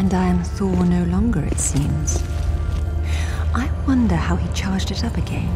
And I am Thor no longer, it seems. I wonder how he charged it up again.